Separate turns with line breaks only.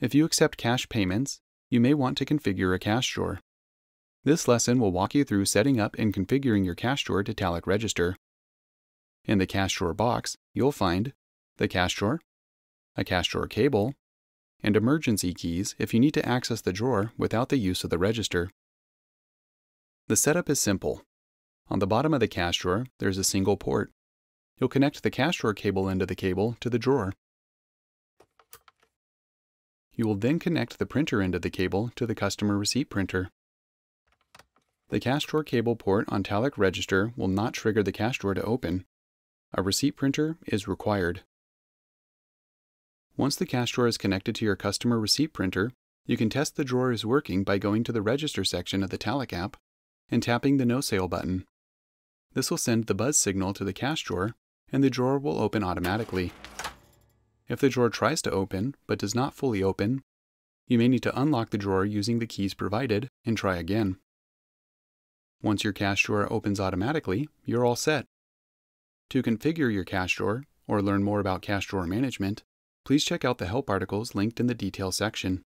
If you accept cash payments, you may want to configure a cash drawer. This lesson will walk you through setting up and configuring your cash drawer to Talech Register. In the cash drawer box, you'll find the cash drawer, a cash drawer cable, and emergency keys if you need to access the drawer without the use of the register. The setup is simple. On the bottom of the cash drawer, there's a single port. You'll connect the cash drawer cable end of the cable to the drawer. You will then connect the printer end of the cable to the customer receipt printer. The cash drawer cable port on Talech Register will not trigger the cash drawer to open. A receipt printer is required. Once the cash drawer is connected to your customer receipt printer, you can test the drawer is working by going to the Register section of the Talech app and tapping the No Sale button. This will send the buzz signal to the cash drawer, and the drawer will open automatically. If the drawer tries to open but does not fully open, you may need to unlock the drawer using the keys provided and try again. Once your cash drawer opens automatically, you're all set. To configure your cash drawer or learn more about cash drawer management, please check out the help articles linked in the details section.